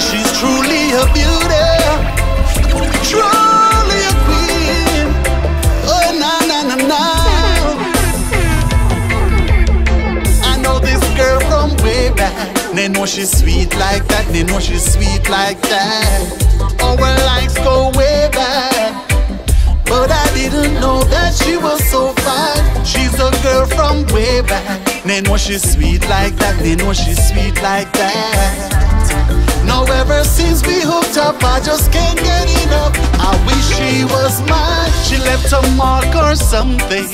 say she's truly a beauty, truly a queen. Oh na na na na. I know this girl from way back. They know she's sweet like that. They know she's sweet like that. Our likes go way back. But I didn't know that she was so fine. She's a girl from way back. They know she's sweet like that. They know she's sweet like that. Now ever since we hooked up, I just can't get enough. I wish she was mine. She left a mark or something.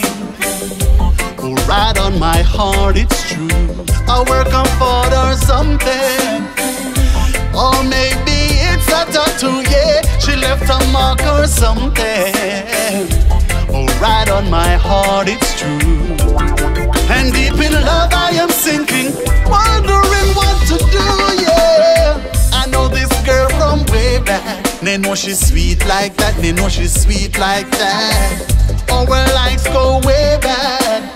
Right on my heart, it's true. I work on comfort or something. Or maybe it's a tattoo, yeah. She left a mark or something. Right on my heart, it's true. And deep in love, I am sinking, wondering what They know she's sweet like that, they know she's sweet like that. Our lives go way back.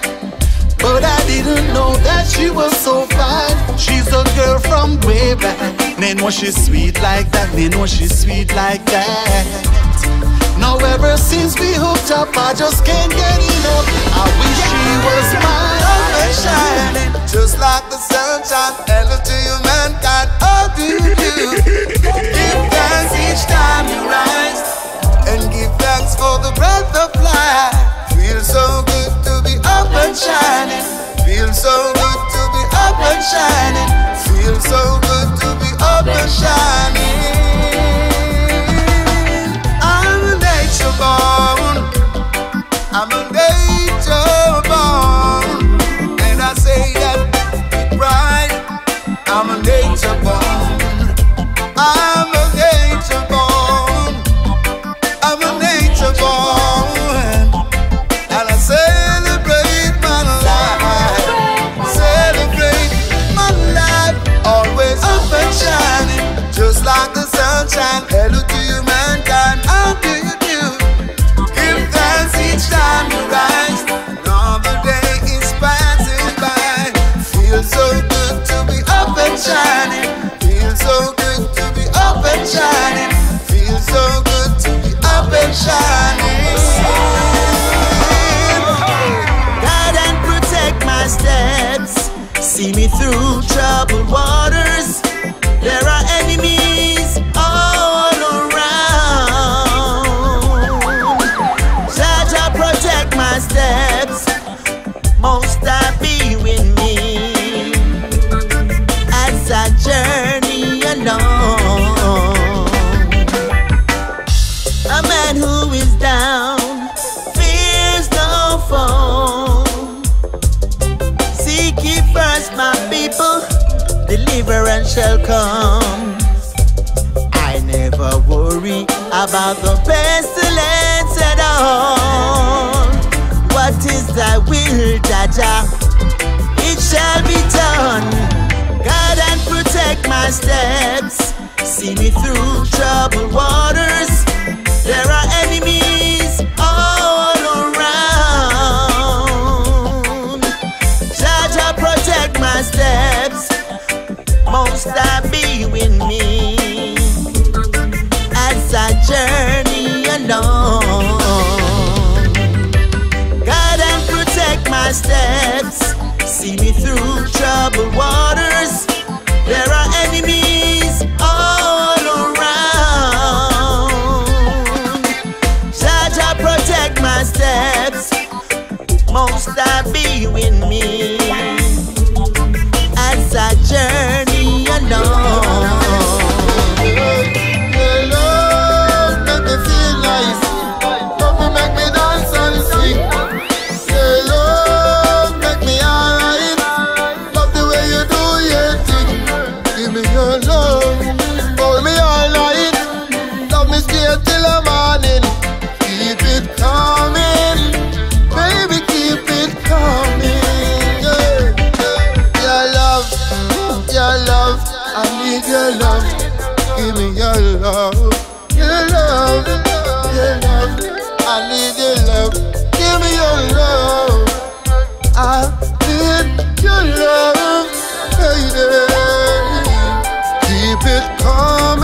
But I didn't know that she was so fine. She's a girl from way back. They know she's sweet like that. They know she's sweet like that. Now ever since we hooked up, I just can't get enough. I wish she was mine. and shining, just like the sunshine. Hello to you, mankind. How do time you rise, and give thanks for the breath of life. Feel so good to be up and shining. Feel so good to be up and shining. Feel so good to be up and shining. I'm a nature born. I'm a nature born. And I say that with pride. I'm a nature born. I'm a See me through troubled shall come. I never worry about the pestilence at all. What is thy will, Jah Jah? It shall be done. God and protect my steps. See me through troubled waters. There are enemies all around. Jah Jah, protect my steps. Steps. See me through troubled waters. Your love. Give me your love, your love, your love. I need your love. Give me your love. I need your love, baby. Keep it calm.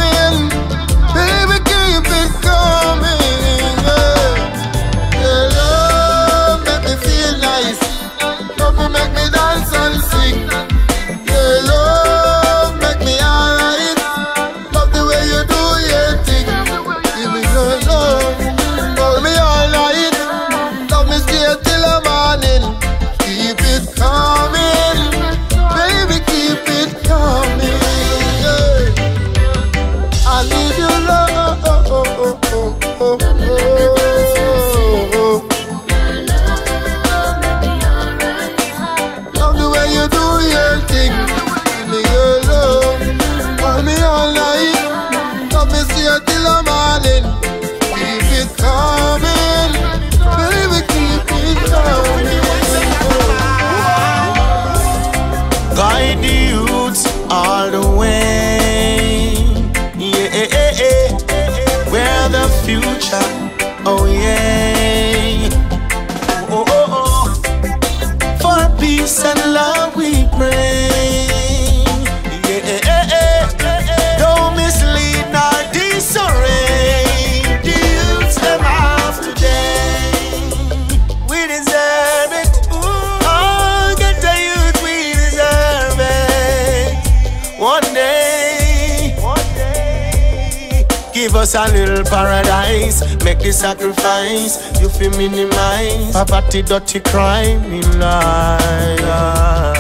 give us a little paradise. Make the sacrifice, you feel minimize. Poverty, dirty crime in life.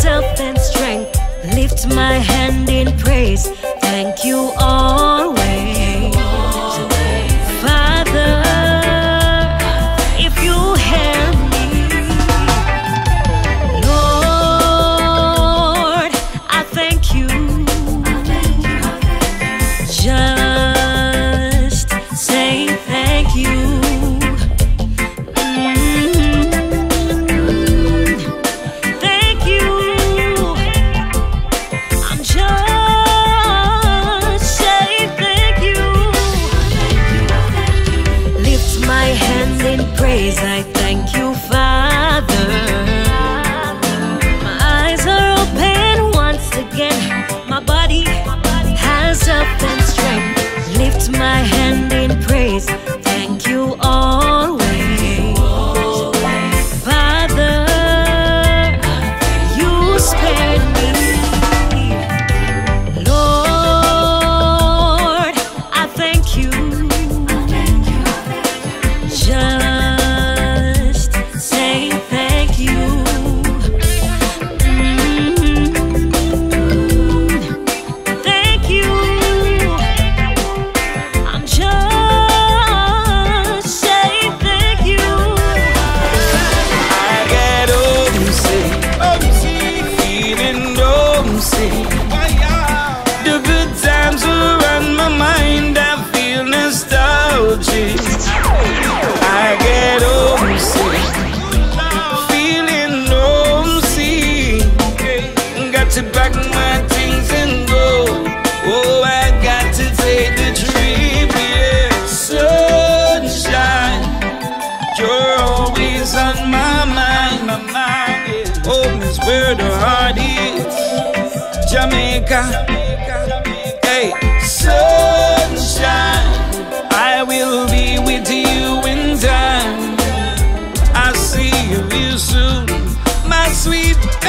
myself and strength. Lift my hand in praise. Thank you all. Roberto Hardy's Jamaica. Hey, sunshine, I will be with you in time. I'll see you soon, my sweet.